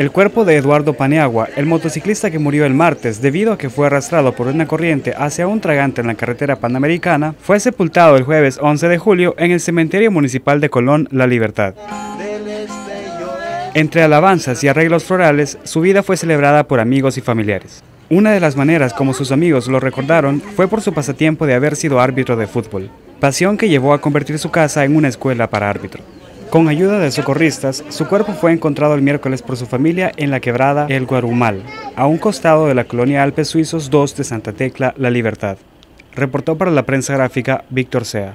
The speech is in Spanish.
El cuerpo de Eduardo Paniagua, el motociclista que murió el martes debido a que fue arrastrado por una corriente hacia un tragante en la carretera panamericana, fue sepultado el jueves 11 de julio en el cementerio municipal de Colón La Libertad. Entre alabanzas y arreglos florales, su vida fue celebrada por amigos y familiares. Una de las maneras como sus amigos lo recordaron fue por su pasatiempo de haber sido árbitro de fútbol, pasión que llevó a convertir su casa en una escuela para árbitro. Con ayuda de socorristas, su cuerpo fue encontrado el miércoles por su familia en la quebrada El Guarumal, a un costado de la colonia Alpes Suizos 2 de Santa Tecla, La Libertad. Reportó para la prensa gráfica Víctor Sea.